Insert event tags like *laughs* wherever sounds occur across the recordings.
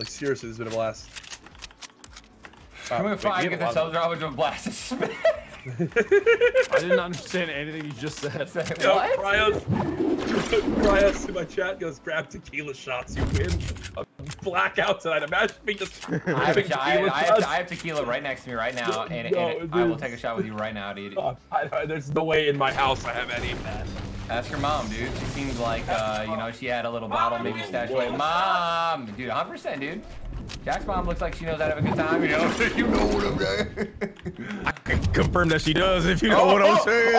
Like seriously, this has been a blast. I'm gonna Wow, find we get have the a sub drop into a blast of spit. I didn't understand anything you just said. *laughs* of- Yo, what? Cryos, Cryos *laughs* in my chat goes, grab tequila shots, you win. A blackout tonight. Imagine me just *laughs* I have, grabbing I, tequila I, have, shots. I have tequila right next to me right now, and, No, and I will take a shot with you right now, dude. Oh, I, I, there's no way in my house I have any of that. Ask your mom, dude. She seems like, uh, you know, she had a little bottle maybe stashed away. Mom! Dude, 100%, dude. Jack's mom looks like she knows how to have a good time, you know? *laughs* you know what I'm saying. I can confirm that she does if you know what I'm saying.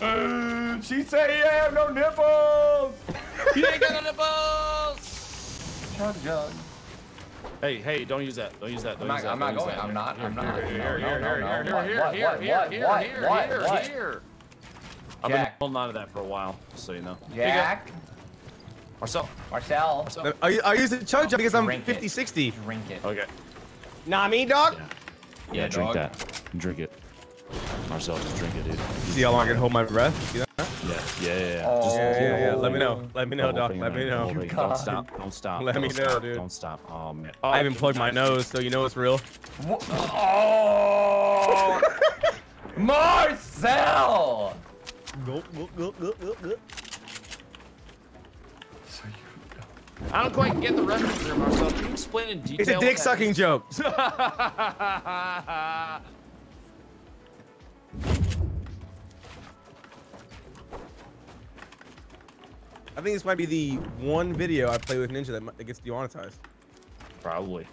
Oh, *laughs* she said you have no nipples! *laughs* You ain't got no nipples! Chug jug. Hey, hey, don't use that. Don't use that. Don't I'm use not, that. I'm not going. I'm not. I'm not. Here, here, here, here, here, here, here, here, what, here. I've been holding on to that for a while, just so you know. Jack, Marcel. Marcel, I, I use the chug jug because I'm Drink 50 60. drink it. Okay. Nah, me, dog. Yeah, Yeah, drink dog. that. Drink it. Marcel, just drink it, dude. See how long I can hold my breath? See that? Yeah, yeah, yeah. yeah. Oh. Just Yeah, yeah, yeah. Oh. Let me know. Let me know, double dog. finger Let me know. double finger. God. Don't stop. Don't stop. Let me don't know, stop, dude. Don't stop. Oh man. Oh, I even plugged my nose, so you know it's real. Wha- *laughs* Oh! Marcel! I don't quite get the reference there, Marcel. Can you explain in detail? It's a dick-sucking joke. *laughs* I think this might be the one video I play with Ninja that, that gets demonetized. Probably.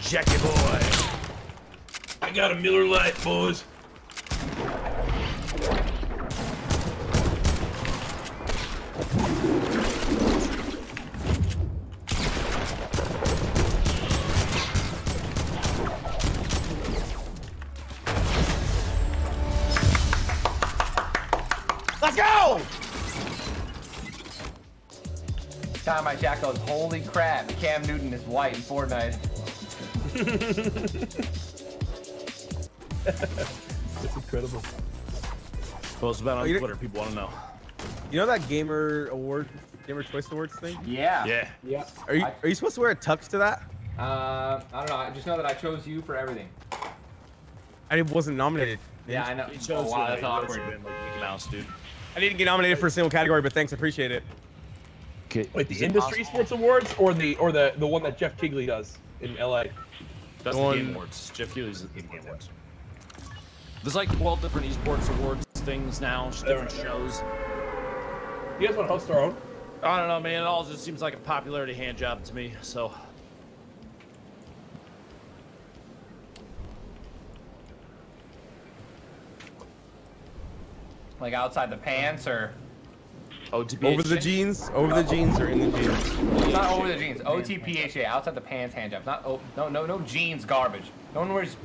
Jackie boy. I got a Miller Lite, boys. Time my Jack goes, holy crap, Cam Newton is white in Fortnite. *laughs* It's incredible. Post about on you- Twitter. People want to know. You know that Gamer Award, Gamer Choice Awards thing? Yeah. Yeah. Yeah. Are you I- are you supposed to wear a tux to that? Uh, I don't know. I just know that I chose you for everything. I wasn't nominated. Yeah, I know. He Oh, chose wow, that's mate. awkward. Like Mickey Mouse, dude. I didn't get nominated for a single category, but thanks, I appreciate it. Okay. Wait, the Industry possible- Sports Awards or the or the the one that Geoff Keighley does in LA? That's The the Game Awards. Geoff Keighley's at the Game Awards. There's like 12 different esports awards things now, different There shows. You guys want to host our own? I don't know, man. It all just seems like a popularity hand job to me. So Like outside the pants or Oh, OTP. Over the jeans, over the jeans, or in the jeans. not over the jeans. OTPHA outside the pants hand jobs. Not oh, no no no jeans garbage. No one wears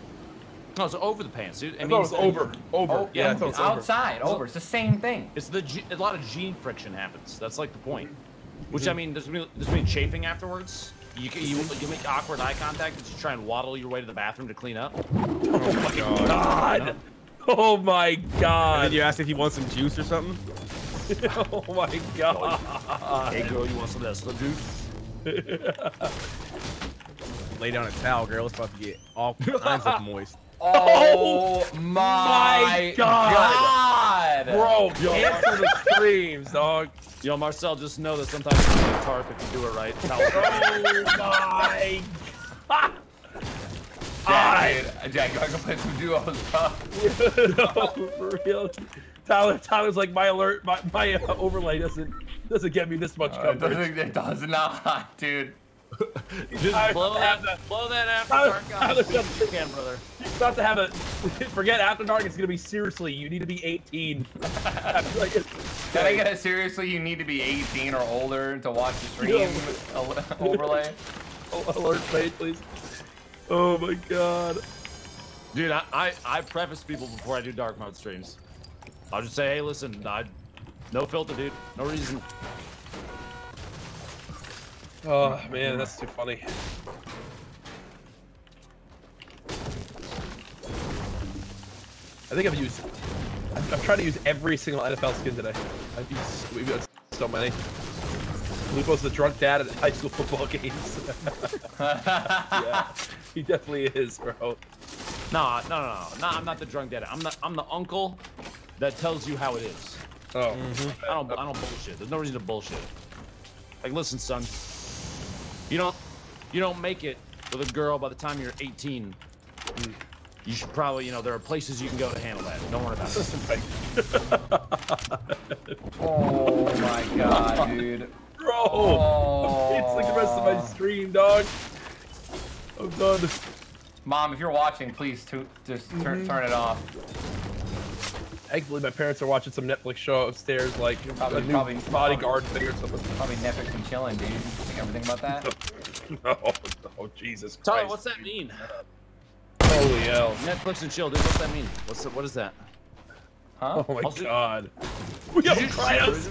No, it's over the pants, dude. I It thought means was over. Over. oh, yeah, I thought over. outside over. It's the same thing. It's the a lot of gene friction happens. That's like the point. Which I mean, does it mean, does it mean chafing afterwards. You, can- you you make awkward eye contact as you try and waddle your way to the bathroom to clean up. *laughs* Oh, oh my god. Oh my And god. then you ask if he wants some juice or something. *laughs* oh my god. Hey girl, you want some of that slip juice? *laughs* Lay down a towel, girl. It's about to get all *laughs* kinds of moist. Oh, oh my God. god. Bro, answer the streams, dog. Yo, Marcel, just know that sometimes you can tarp if you do it right. Oh my god. Jack, dude, Jack, you want to play some duos, bro? no, for real. Tyler, Tyler's like my alert, my, my uh, overlay doesn't doesn't get me this much Uh, it, coverage. doesn't, it does not, *laughs* dude. *laughs* Just I blow have that, blow that after Tyler- dark Tyler out. You doesn't- can, brother. about to have a *laughs* forget after dark. It's gonna be seriously. You need to be 18. like, it's- Can I get it seriously? You need to be 18 or older to watch the stream al- overlay. alert fate, please. Oh my god. Dude, I, I, I preface people before I do dark mode streams. I'll just say, hey, listen, I, no filter, dude. No reason. Oh man, that's too funny. I think I've used. I've, I've tried to use every single NFL skin today. I've used. We've got so many. Lupo's the drunk dad at high school football *laughs* games. *laughs* yeah, he definitely is, bro. No, no, no, no, no. I'm not the drunk dad. I'm the I'm the uncle that tells you how it is. Oh, mm-hmm. I don't I don't bullshit. There's no reason to bullshit. Like, listen, son. You don't you don't make it with a girl by the time you're 18. Mm. You should probably, you know, there are places you can go to handle that. Don't worry about it. *laughs* oh my god, dude. bro. Oh. *laughs* It's like the rest of my stream, dog. I'm done. Mom, if you're watching, please to, just turn mm-hmm. turn it off. Thankfully, my parents are watching some Netflix show upstairs, like Probably- a new probably- bodyguard thing or something. Probably Netflix and chilling, dude. Think everything about that? *laughs* No, oh Jesus Tyler, Christ! what's that mean? Holy hell! Netflix and chill, dude. What's that mean? What's the, what is that? Huh? Oh my Also- God! Yo, Did you Cryos,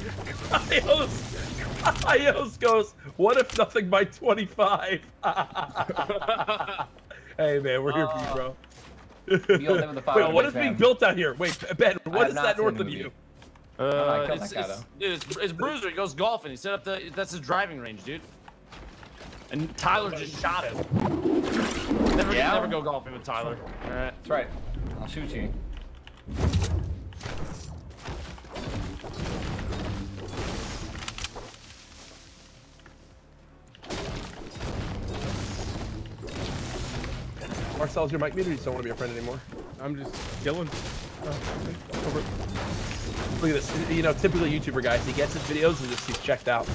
Cryos, Cryos goes. What if nothing by 25? *laughs* hey man, we're here for you, oh. bro. Wait, what with is man. being built down here? Wait, Ben, what have is not that north of you? Uh, killed it's, it's, dude, it's, it's Bruiser. He goes golfing. He set up the. That's his driving range, dude. And Tyler just shot him. Never, Yeah? never go golfing with Tyler. All right. That's right. I'll shoot you. Marcel's your mic meter. You just don't want to be a friend anymore. I'm just killing. Over. Look at this. You know, typically YouTuber guys, he gets his videos and just he's checked out.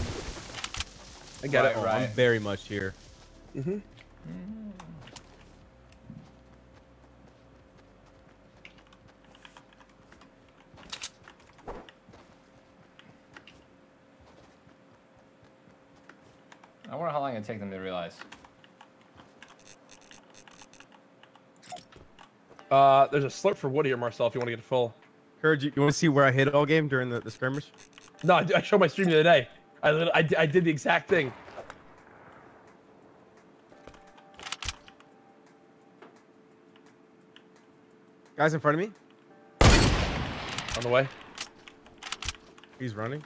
I get Right, it. right. I'm very much here. Mm-hmm. I wonder how long it'd take them to realize. Uh, there's a slurp for Woody here, Marcel, if you want to get it full. Courage, you, you want to see where I hit all game during the, the skirmish? No, I, I showed my stream the other day. I, I, I did the exact thing. Guys in front of me. On the way. He's running.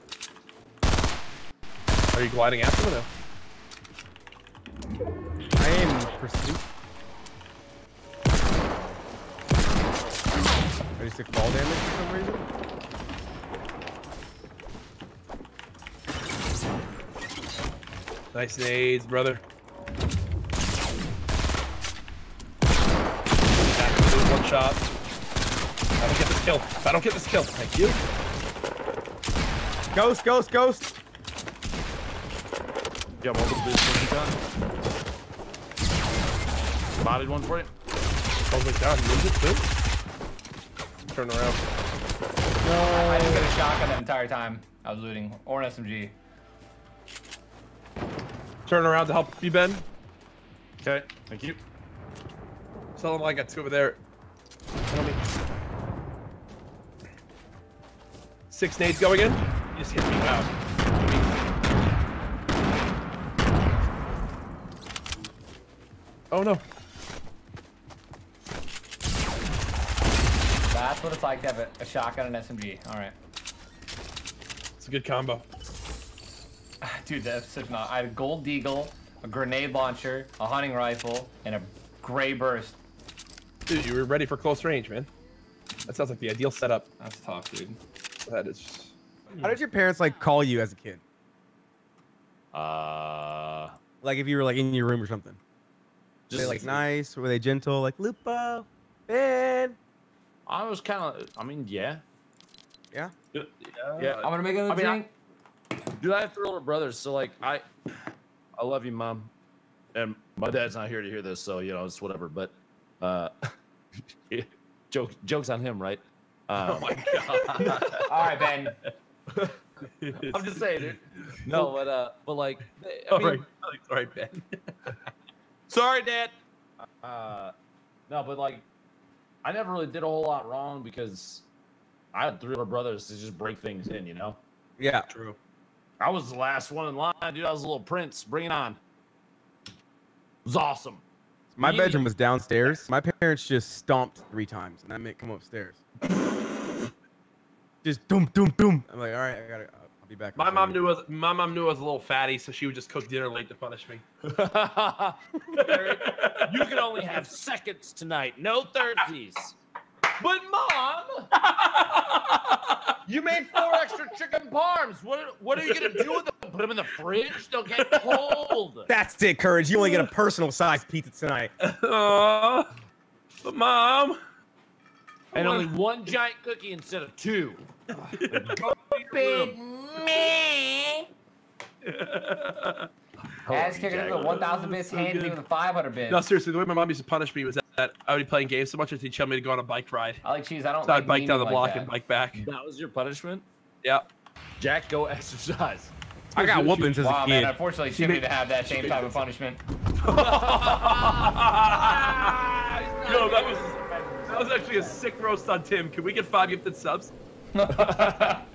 Are you gliding after him or no? I am pursuit. I just fall damage for some reason. Nice nades, brother. One shot. I don't get this kill. I don't get this kill. Thank you. Ghost, ghost, ghost. Yeah, multiple boosts when you done. Bodied one for you. Oh my god, ninja too? Turn around. No. I didn't get a shotgun the entire time I was looting, or an SMG. Turn around to help you, Ben. Okay, thank you. Tell him I got two over there. Tell me. Six nades going in. You just hit me out. Oh no. That's what it's like to have a, a shotgun and SMG. All right. It's a good combo. *sighs* Dude, that's such not. I had a gold deagle, a grenade launcher, a hunting rifle, and a gray burst. Dude, you were ready for close range, man. That sounds like the ideal setup. That's tough, dude. That is. How did your parents like call you as a kid? Uh, Like if you were like in your room or something. Were they like nice? Were they gentle? Like Lupo, Ben. I was kind of. I mean, yeah, Yeah. Yeah. yeah. I'm gonna make another I mean, I- Dude, I have three older brothers, so like I, I love you, mom, and my dad's not here to hear this, so you know it's whatever. But, uh, *laughs* joke, jokes on him, right? Uh, Oh my *laughs* god. *laughs* All right, Ben. I'm just saying, dude. No, but uh, but like, I All mean, right. All right, Ben. sorry, dad. Uh, no, but like, I never really did a whole lot wrong because I had three older brothers to just break things in, you know. Yeah. True. I was the last one in line, dude. I was a little prince. Bring it on. It was awesome. My Yeah. bedroom was downstairs. My parents just stomped three times, and I made come upstairs. *laughs* just doom, doom, doom. I'm like, all right, I gotta. Uh, I'll be back. My mom knew I was my mom knew I was a little fatty, so she would just cook dinner late to punish me. Eric, *laughs* you can only have seconds tonight, no thirties. But mom, you made four extra chicken parms. What what are you gonna do with them? Put them in the fridge? They'll get cold. That's it, courage. You only get a personal size pizza tonight. *laughs* Aww. But mom. And only one giant cookie instead of two. Go Big me. Ass kicker to the 1,000 bits, so hand good. me with the 500 bits. No, seriously, the way my mom used to punish me was that, that I would be playing games so much that she'd tell me to go on a bike ride. I like cheese. I don't So like I'd bike down the meaning block like and bike back. That was your punishment? Yeah. Jack, go exercise. I got whoopings as Wow, a man, kid. unfortunately, she made- to have that same type of punishment. *laughs* Yo, that was that was actually a sick roast on Tim. Can we get five gifted subs? Time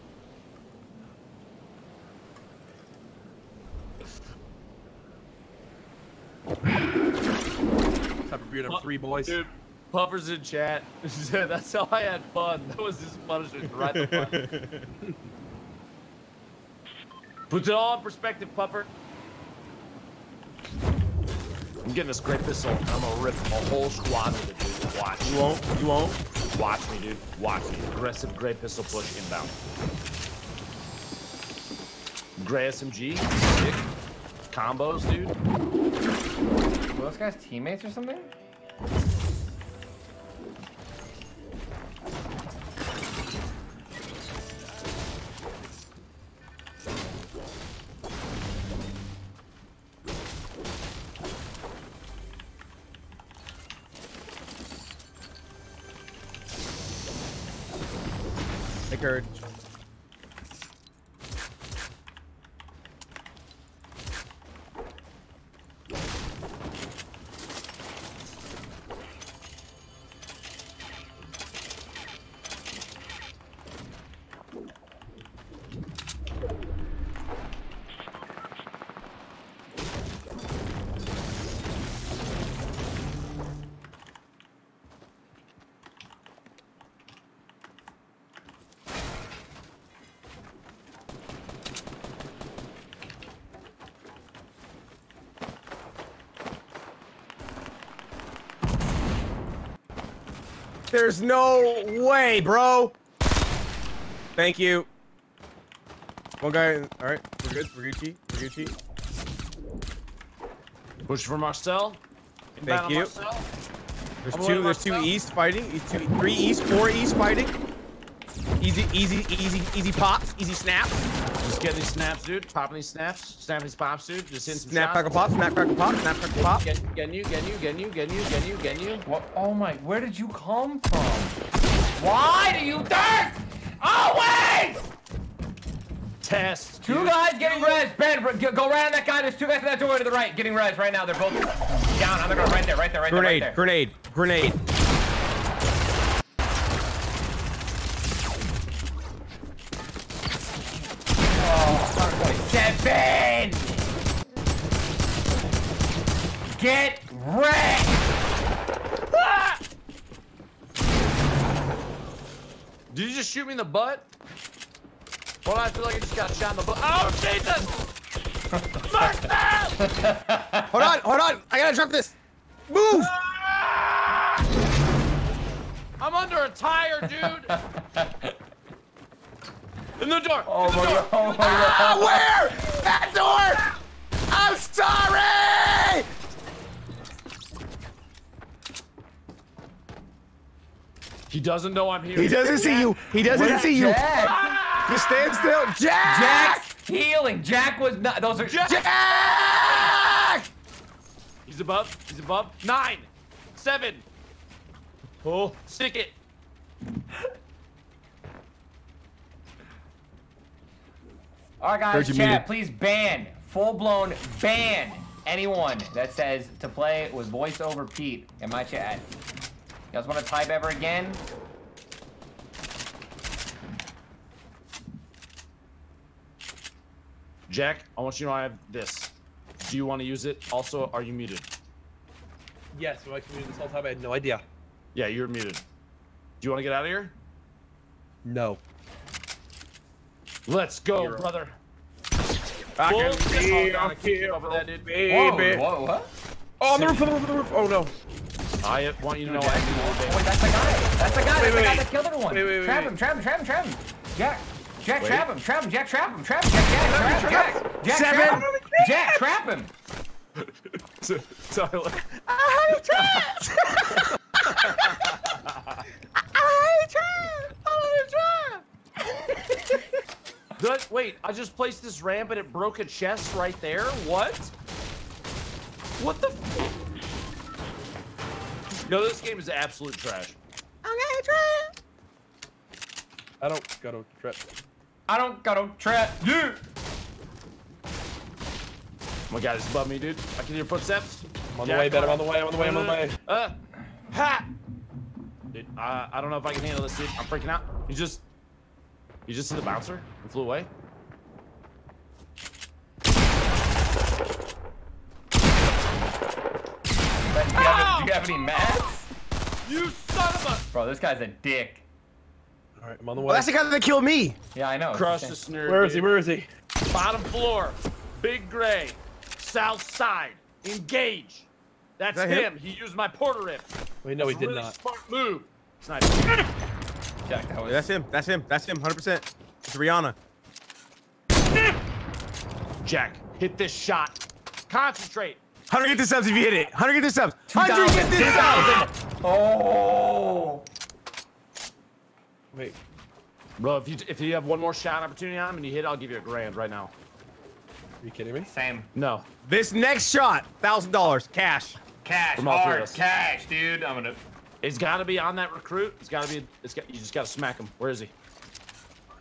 for beer number three, boys. Dude, Puffer's in chat. *laughs* That's how I had fun. That was his punishment. Right the. *laughs* Puts it all in perspective, Puffer. I'm getting this great pistol. I'm gonna rip a whole squad it, dude. Watch. You won't. You won't. Watch me, dude. Watch me. Aggressive gray pistol push inbound. Gray SMG. Sick. Combos, dude. Were those guys teammates or something? Hey, There's no way, bro. Thank you. One guy. All right, we're good. We're Gucci. We're Gucci. Push for Marcel. Thank you. Marcel. There's I'm two. There's two east fighting. Two, three east, four east fighting. Easy, easy, easy, easy pops, easy snaps. Just getting these snaps, dude. Popping these snaps. Snapping these pops, dude. Just hitting some Snap, shots. crackle, pop, snap, crackle, pop, snap, crackle, pop. Get, getting you, getting you, getting you, getting you, getting you, getting you. What? Oh my, where did you come from? Why do you dirt? Always! Test. Two dude. guys getting res. Ben, r- g- go around that guy. There's two guys in that doorway to the right getting res right now. They're both down on the ground. Right there, right there, right Grenade, there, right there. Grenade. Grenade, grenade. Seven! Get wrecked! Ah! Did you just shoot me in the butt? Well, I feel like I just got shot in the butt. Oh, Jesus! *laughs* Hold on, hold on. I gotta drop this. Move. I'm under a tire, dude. *laughs* in the door. Oh in the my door. god, oh my god. Ah, where? That door. I'm sorry. He doesn't know I'm here. He doesn't see you. He doesn't see you. Jack! Just stand still, Jack. Jack's healing. Jack was not. Those are. Jack. He's above. He's above. Nine. Seven. Oh, stick it. All right, guys, Heard chat, muted. please ban, full-blown ban anyone that says to play with voiceover Pete in my chat. You guys want to type ever again? Jack, I want you to know I have this. Do you want to use it? Also, are you muted? Yes, when I muted this whole time, I had no idea. Yeah, you're muted. Do you want to get out of here? No. Let's go, Hero. brother. I Full can fist be hug on a it. Keep up that, dude. baby. Whoa, whoa, what? Oh, on the roof, on the roof, on the roof. Oh no. I want you to know I Jack, have oh, you, wait, that's the guy. That's the guy. Wait, that's the wait, guy wait. that killed everyone. Wait, wait, wait, trap wait. him, trap him, trap him, trap him. Jack, Jack, Wait. trap him, trap him, Jack, trap him, trap him, Jack, Jack, Jack, trap, Jack, Jack, Seven. trap him. Jack, trap him. So, so I look. Good. Wait, I just placed this ramp and it broke a chest right there. What? What the? F no, this game is absolute trash. I don't got to trap. I don't got to trap you. Oh my god, it's above me, dude. I can hear footsteps. I'm on the way, Ben. I'm on the way. I'm on the way. I'm on the way. Uh, ha! Dude, uh, I don't know if I can handle this, dude. I'm freaking out. You just, you just see the bouncer and flew away. Do you, have, do you have any mats? You son of a... Bro, this guy's a dick. All right, I'm on the Well, way. that's the guy that killed me. Yeah, I know. a it's crush the the same. snare. Where is he? Where is he? Bottom floor, Big Gray, South Side, engage. That's that him. him? He used my porter rip. Wait, no, he That's a did really not. Smart move. Sniper. Jack, that was. that's him. That's him. That's him. 100%. It's Rihanna. Jack, hit this shot. Concentrate. 100 get the subs if you hit it. 100 get the subs. 100 get the subs. Oh. Wait. Bro, if you if you have one more shot opportunity on him and you hit, it, I'll give you a grand right now. Are you kidding me? Same. No. This next shot, $1,000 cash. Cash, From all three of hard us. cash, dude. I'm gonna. It's got to be on that recruit. It's got to be. It's got. You just got to smack him. Where is he?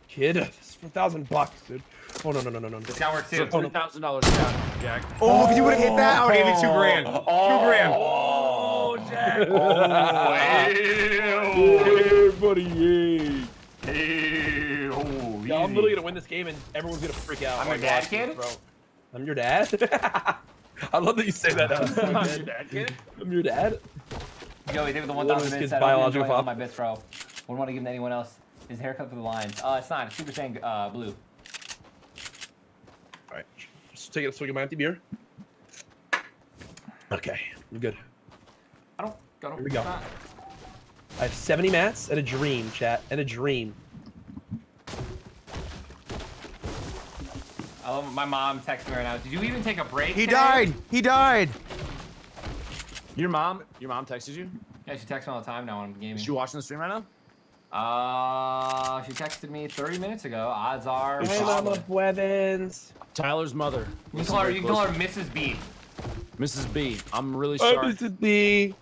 Kid, this is for a thousand bucks, dude. Oh no no no no no. This guy works It's a too. three thousand dollars shot, Jack. Oh, if you would have hit that, I would have given you two grand. Two grand. Oh, Jack. Hey, buddy, yeah. Hey, oh, Yeah, I'm literally gonna win this game and everyone's gonna freak out. I'm while your dad, watching kid? Bro. I'm your dad. *laughs* I love that you say that. *laughs* I'm your dad. *laughs* kid. I'm your dad. Joey, thank you for the 1,000 this bits. kid's I don't even biological enjoy father. my bits, bro. Wouldn't want to give them to anyone else. His haircut for the lines. Uh, it's not. It's Super Saiyan uh, blue. All right, just take a swig of my empty beer. Okay, I'm good. I don't. I don't Here we go. not- I have 70 mats and a dream, chat, and a dream. I love my mom texting me right now. Did you even take a break? He today?" died. He died. Your mom. Your mom texted you. Yeah, she texts me all the time now when I'm gaming. Is she watching the stream right now? Uh, she texted me 30 minutes ago. Odds are. Hey, Mama Blevins. Tyler's mother. You can call her. You can call her Mrs. B. Mrs. B. I'm really Oh, sorry this is the.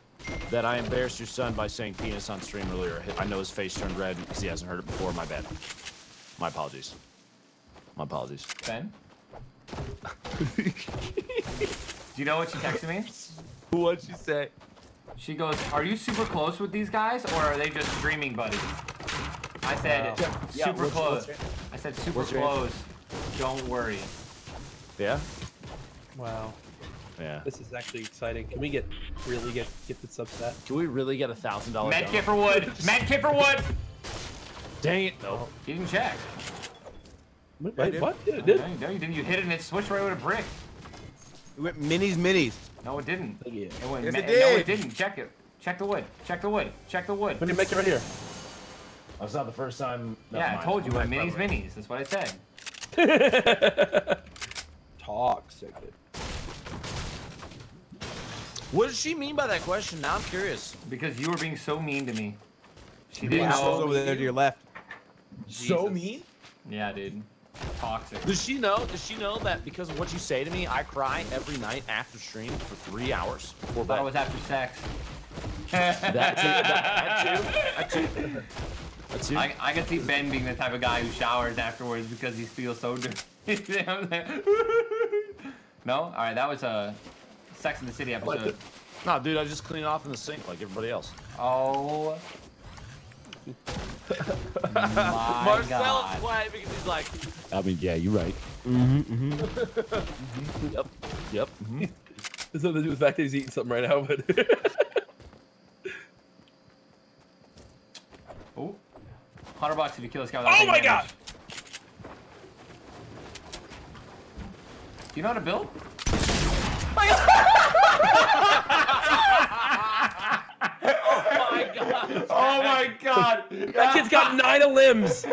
that I embarrassed your son by saying penis on stream earlier. I know his face turned red because he hasn't heard it before. My bad. My apologies. My apologies. Ben. Do you know what she texted me? What'd she say? She goes, "Are you super close with these guys, or are they just streaming buddies?" I said, uh, Wow. Yeah, "Super what's- close." what's I said, "Super what's your close." Don't worry. Yeah. Wow, Yeah. this is actually exciting. Can we get really get gifted subset? Can we really get a thousand dollars? Med kit for wood. Med kit for wood. Dang it! No. You didn't check. Wait, I did. what? Yeah, it No, did. you, no, you didn't. You hit it and it switched right with a brick. It went minis, minis. No, it didn't. Oh, yeah. It went. Yes, ma- it No, it did. didn't. Check it. Check the wood. Check the wood. Check the wood. When did you make it right here? That's not the first time. Yeah, I told you. It minis, minis. That's what I said. *laughs* Toxic. What does she mean by that question? Now I'm curious. Because you were being so mean to me. She Being didn't so know. over there to your left. So mean? Yeah, dude. Toxic. Does she know? Does she know that because of what you say to me, I cry every night after stream for three hours before Thought it bed? was after sex. That too. That, that too. That too. *laughs* That too. I, I can see Ben being the type of guy who showers afterwards because he feels so dirty. You know what no? Alright, that was a Sex in the City episode. No, dude, I just clean off in the sink like everybody else. Oh. *laughs* My Marcel's God. quiet because he's like, I mean, yeah, you're right. Mm-hmm, mm-hmm. *laughs* yep, yep. mhm. There's nothing to do with the fact that he's eating something right now, but *laughs* Oh. 100 bucks if you kill this guy Oh my damage. Do you know how to build? *laughs* Oh my god! Oh my god! That kid's got nine of limbs.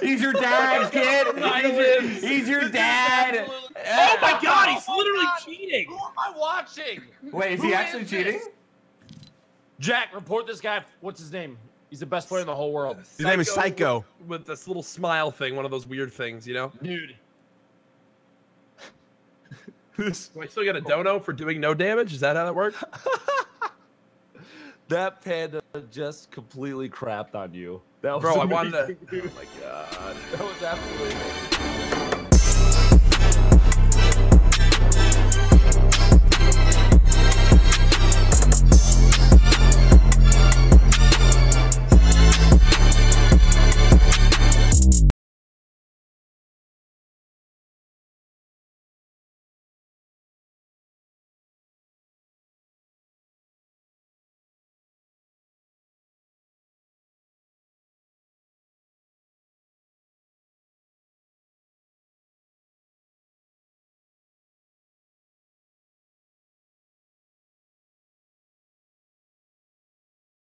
He's your dad, *laughs* kid. Nine He's your, limbs. he's your dad. Oh my god, oh he's literally cheating. Who am I watching? Wait, is he actually is cheating? this? Jack, report this guy. What's his name? He's the best player in the whole world. His name is Psycho. With, with this little smile thing, one of those weird things, you know? Dude. Do I still get a dono for doing no damage? Is that how that works? *laughs* That panda just completely crapped on you. That was Bro, I wanted to. Oh my god. *laughs* That was absolutely amazing.